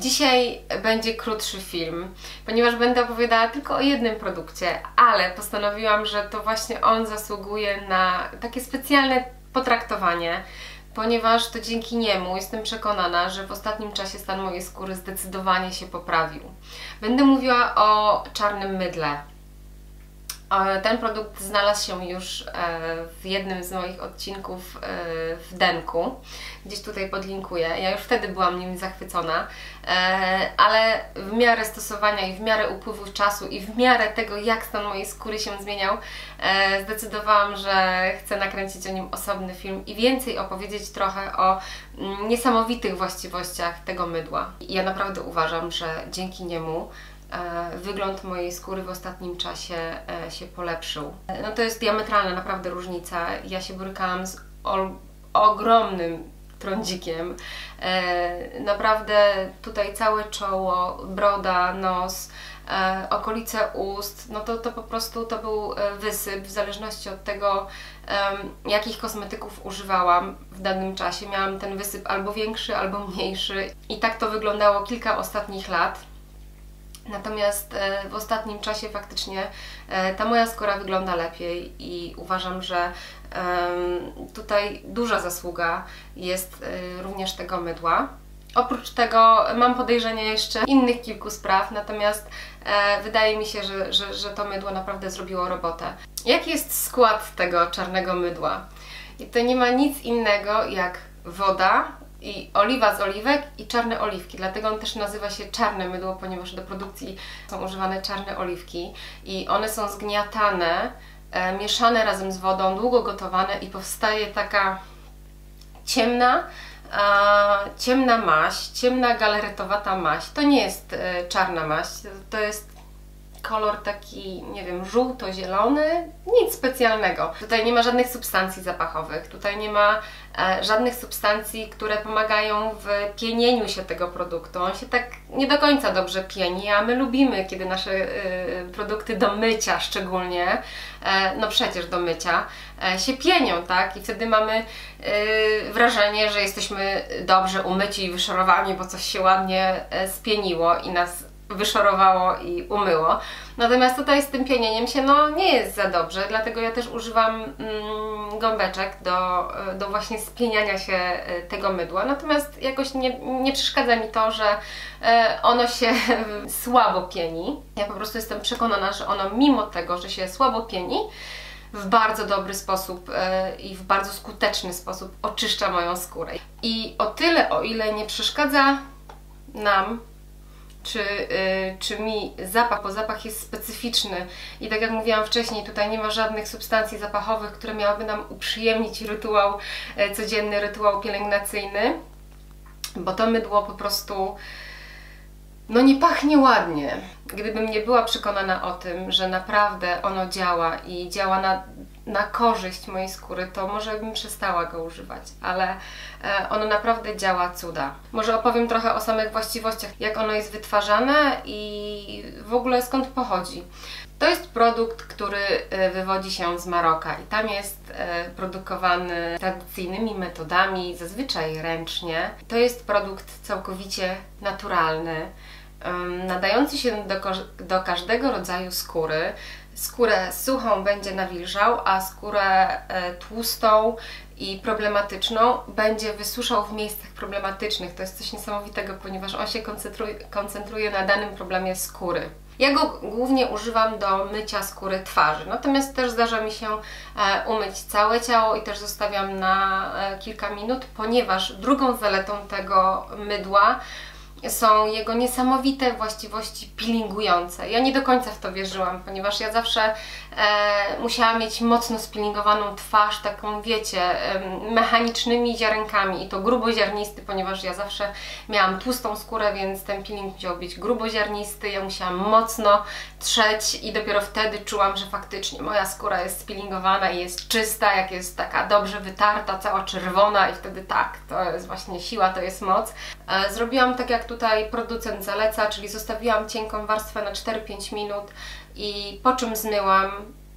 Dzisiaj będzie krótszy film, ponieważ będę opowiadała tylko o jednym produkcie, ale postanowiłam, że to właśnie on zasługuje na takie specjalne potraktowanie, ponieważ to dzięki niemu jestem przekonana, że w ostatnim czasie stan mojej skóry zdecydowanie się poprawił. Będę mówiła o czarnym mydle. Ten produkt znalazł się już e, w jednym z moich odcinków e, w Denku. Gdzieś tutaj podlinkuję. Ja już wtedy byłam nim zachwycona, e, ale w miarę stosowania i w miarę upływu czasu i w miarę tego, jak stan mojej skóry się zmieniał, zdecydowałam, że chcę nakręcić o nim osobny film i więcej opowiedzieć trochę o mm, niesamowitych właściwościach tego mydła. I ja naprawdę uważam, że dzięki niemu wygląd mojej skóry w ostatnim czasie e, się polepszył. No to jest diametralna naprawdę różnica. Ja się borykałam z ogromnym trądzikiem. E, naprawdę tutaj całe czoło, broda, nos, okolice ust, no to, to po prostu to był wysyp w zależności od tego, jakich kosmetyków używałam w danym czasie. Miałam ten wysyp albo większy, albo mniejszy i tak to wyglądało kilka ostatnich lat. Natomiast e, w ostatnim czasie faktycznie e, ta moja skóra wygląda lepiej i uważam, że tutaj duża zasługa jest e, również tego mydła. Oprócz tego mam podejrzenie jeszcze innych kilku spraw, natomiast wydaje mi się, że, że, że to mydło naprawdę zrobiło robotę. Jaki jest skład tego czarnego mydła? I to nie ma nic innego jak woda, i oliwa z oliwek i czarne oliwki. Dlatego on też nazywa się czarne mydło, ponieważ do produkcji są używane czarne oliwki i one są zgniatane, e, mieszane razem z wodą, długo gotowane i powstaje taka ciemna, e, ciemna maść, ciemna galaretowata maść. To nie jest e, czarna maść, to jest kolor taki, nie wiem, żółto-zielony, nic specjalnego. Tutaj nie ma żadnych substancji zapachowych, tutaj nie ma e, żadnych substancji, które pomagają w pienieniu się tego produktu. On się tak nie do końca dobrze pieni, a my lubimy, kiedy nasze e, produkty do mycia szczególnie, e, no przecież do mycia, e, się pienią, tak? I wtedy mamy e, wrażenie, że jesteśmy dobrze umyci i wyszorowani, bo coś się ładnie e, spieniło i nas wyszorowało i umyło. Natomiast tutaj z tym pienieniem się no, nie jest za dobrze, dlatego ja też używam mm, gąbeczek do, do właśnie spieniania się e, tego mydła. Natomiast jakoś nie, nie przeszkadza mi to, że e, ono się słabo pieni. Ja po prostu jestem przekonana, że ono mimo tego, że się słabo pieni, w bardzo dobry sposób e, i w bardzo skuteczny sposób oczyszcza moją skórę. I o tyle, o ile nie przeszkadza nam czy, yy, czy mi zapach, bo zapach jest specyficzny i tak jak mówiłam wcześniej, tutaj nie ma żadnych substancji zapachowych, które miałyby nam uprzyjemnić rytuał, yy, codzienny rytuał pielęgnacyjny, bo to mydło po prostu no nie pachnie ładnie. Gdybym nie była przekonana o tym, że naprawdę ono działa i działa na na korzyść mojej skóry, to może bym przestała go używać, ale e, ono naprawdę działa cuda. Może opowiem trochę o samych właściwościach, jak ono jest wytwarzane i w ogóle skąd pochodzi. To jest produkt, który e, wywodzi się z Maroka i tam jest e, produkowany tradycyjnymi metodami, zazwyczaj ręcznie. To jest produkt całkowicie naturalny, nadający się do, do każdego rodzaju skóry skórę suchą będzie nawilżał, a skórę e, tłustą i problematyczną będzie wysuszał w miejscach problematycznych. To jest coś niesamowitego, ponieważ on się koncentruje, na danym problemie skóry. Ja go głównie używam do mycia skóry twarzy, natomiast też zdarza mi się e, umyć całe ciało i też zostawiam na e, kilka minut, ponieważ drugą zaletą tego mydła są jego niesamowite właściwości peelingujące. Ja nie do końca w to wierzyłam, ponieważ ja zawsze e, musiałam mieć mocno spillingowaną twarz, taką wiecie, e, mechanicznymi ziarenkami i to gruboziarnisty, ponieważ ja zawsze miałam tłustą skórę, więc ten peeling musiał być gruboziarnisty, ja musiałam mocno trzeć i dopiero wtedy czułam, że faktycznie moja skóra jest spillingowana i jest czysta, jak jest taka dobrze wytarta, cała czerwona i wtedy tak, to jest właśnie siła, to jest moc. E, zrobiłam tak jak tutaj producent zaleca, czyli zostawiłam cienką warstwę na 4-5 minut i po czym zmyłam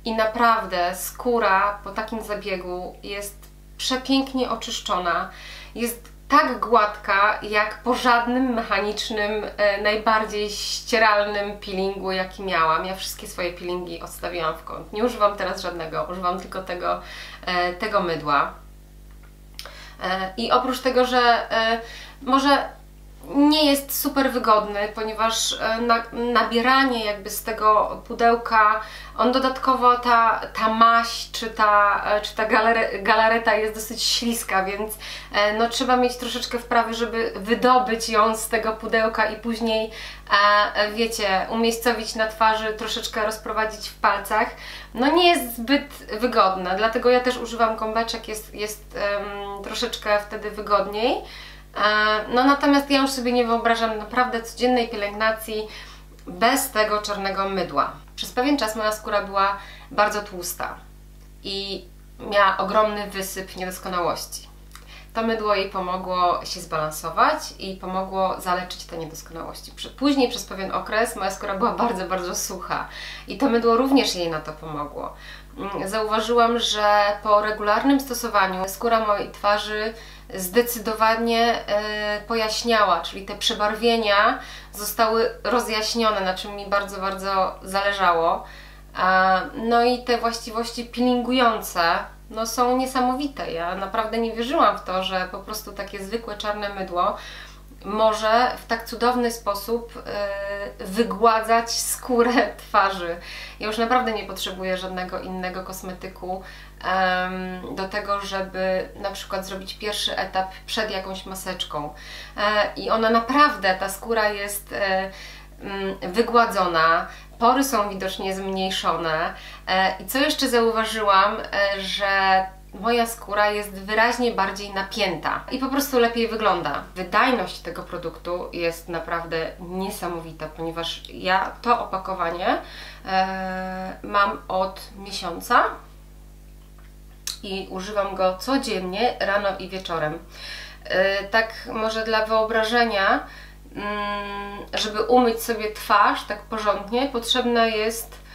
i naprawdę skóra po takim zabiegu jest przepięknie oczyszczona, jest tak gładka, jak po żadnym mechanicznym, e, najbardziej ścieralnym peelingu, jaki miałam. Ja wszystkie swoje peelingi odstawiłam w kąt. Nie używam teraz żadnego, używam tylko tego, e, tego mydła. E, I oprócz tego, że może nie jest super wygodny, ponieważ e, na, nabieranie jakby z tego pudełka, on dodatkowo ta, ta maść czy ta, e, czy ta galere, galareta jest dosyć śliska, więc e, no, trzeba mieć troszeczkę wprawy, żeby wydobyć ją z tego pudełka i później, wiecie, umiejscowić na twarzy, troszeczkę rozprowadzić w palcach. No nie jest zbyt wygodne, dlatego ja też używam gąbeczek, jest, jest um, troszeczkę wtedy wygodniej. No natomiast ja już sobie nie wyobrażam naprawdę codziennej pielęgnacji bez tego czarnego mydła. Przez pewien czas moja skóra była bardzo tłusta i miała ogromny wysyp niedoskonałości. To mydło jej pomogło się zbalansować i pomogło zaleczyć te niedoskonałości. Później przez pewien okres moja skóra była bardzo, bardzo sucha i to mydło również jej na to pomogło. Mm, zauważyłam, że po regularnym stosowaniu skóra mojej twarzy zdecydowanie e, pojaśniała, czyli te przebarwienia zostały rozjaśnione, na czym mi bardzo, bardzo zależało. No i te właściwości peelingujące no, są niesamowite. Ja naprawdę nie wierzyłam w to, że po prostu takie zwykłe czarne mydło może w tak cudowny sposób yy, wygładzać skórę twarzy. Ja już naprawdę nie potrzebuję żadnego innego kosmetyku do tego, żeby na przykład zrobić pierwszy etap przed jakąś maseczką. Yy, I ona naprawdę, ta skóra jest yy, wygładzona, pory są widocznie zmniejszone. I co jeszcze zauważyłam, że moja skóra jest wyraźnie bardziej napięta i po prostu lepiej wygląda. Wydajność tego produktu jest naprawdę niesamowita, ponieważ ja to opakowanie e, mam od miesiąca i używam go codziennie, rano i wieczorem. E, tak może dla wyobrażenia, mm, żeby umyć sobie twarz tak porządnie, potrzebna jest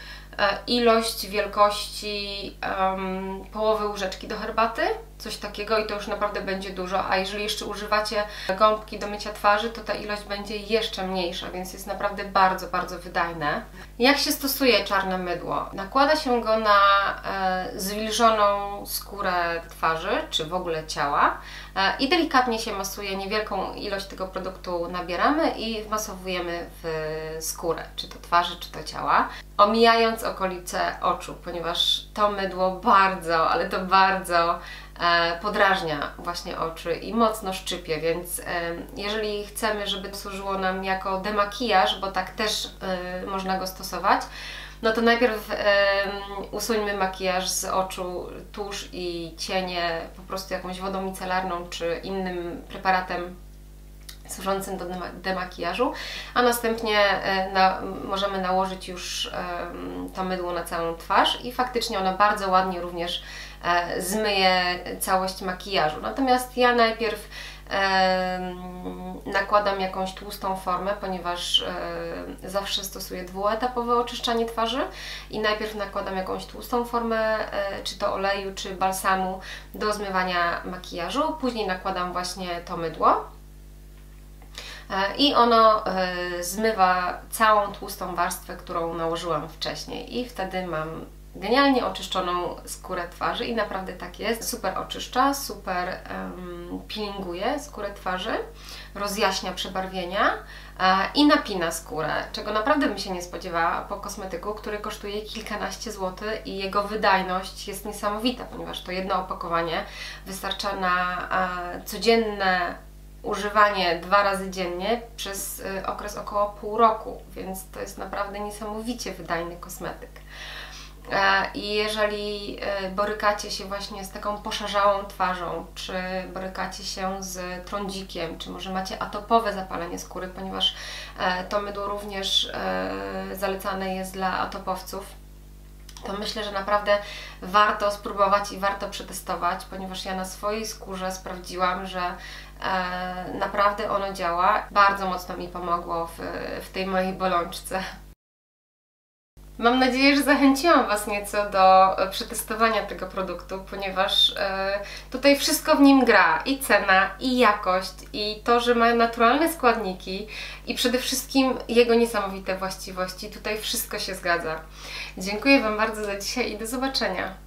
ilość wielkości um, połowy łyżeczki do herbaty, coś takiego i to już naprawdę będzie dużo, a jeżeli jeszcze używacie gąbki do mycia twarzy, to ta ilość będzie jeszcze mniejsza, więc jest naprawdę bardzo, bardzo wydajne. Jak się stosuje czarne mydło? Nakłada się go na e, zwilżoną skórę twarzy, czy w ogóle ciała e, i delikatnie się masuje, niewielką ilość tego produktu nabieramy i wmasowujemy w skórę, czy to twarzy, czy to ciała, omijając okolice oczu, ponieważ to mydło bardzo, ale to bardzo podrażnia właśnie oczy i mocno szczypie, więc e, jeżeli chcemy, żeby służyło nam jako demakijaż, bo tak też e, można go stosować, no to najpierw usuńmy makijaż z oczu, tusz i cienie po prostu jakąś wodą micelarną czy innym preparatem służącym do demakijażu, a następnie na, możemy nałożyć już to mydło na całą twarz i faktycznie ona bardzo ładnie również E, zmyje całość makijażu. Natomiast ja najpierw nakładam jakąś tłustą formę, ponieważ e, zawsze stosuję dwuetapowe oczyszczanie twarzy i najpierw nakładam jakąś tłustą formę, e, czy to oleju, czy balsamu do zmywania makijażu, później nakładam właśnie to mydło. I ono zmywa całą tłustą warstwę, którą nałożyłam wcześniej. I wtedy mam genialnie oczyszczoną skórę twarzy i naprawdę tak jest. Super oczyszcza, super um, peelinguje skórę twarzy, rozjaśnia przebarwienia e, i napina skórę, czego naprawdę bym się nie spodziewała po kosmetyku, który kosztuje kilkanaście złotych i jego wydajność jest niesamowita, ponieważ to jedno opakowanie wystarcza na e, codzienne używanie dwa razy dziennie przez e, okres około pół roku, więc to jest naprawdę niesamowicie wydajny kosmetyk. E, I jeżeli e, borykacie się właśnie z taką poszarzałą twarzą, czy borykacie się z trądzikiem, czy może macie atopowe zapalenie skóry, ponieważ e, to mydło również zalecane jest dla atopowców, to myślę, że naprawdę warto spróbować i warto przetestować, ponieważ ja na swojej skórze sprawdziłam, że naprawdę ono działa. Bardzo mocno mi pomogło w, w tej mojej bolączce. Mam nadzieję, że zachęciłam Was nieco do e, przetestowania tego produktu, ponieważ e, tutaj wszystko w nim gra i cena, i jakość, i to, że ma naturalne składniki, i przede wszystkim jego niesamowite właściwości. Tutaj wszystko się zgadza. Dziękuję Wam bardzo za dzisiaj i do zobaczenia.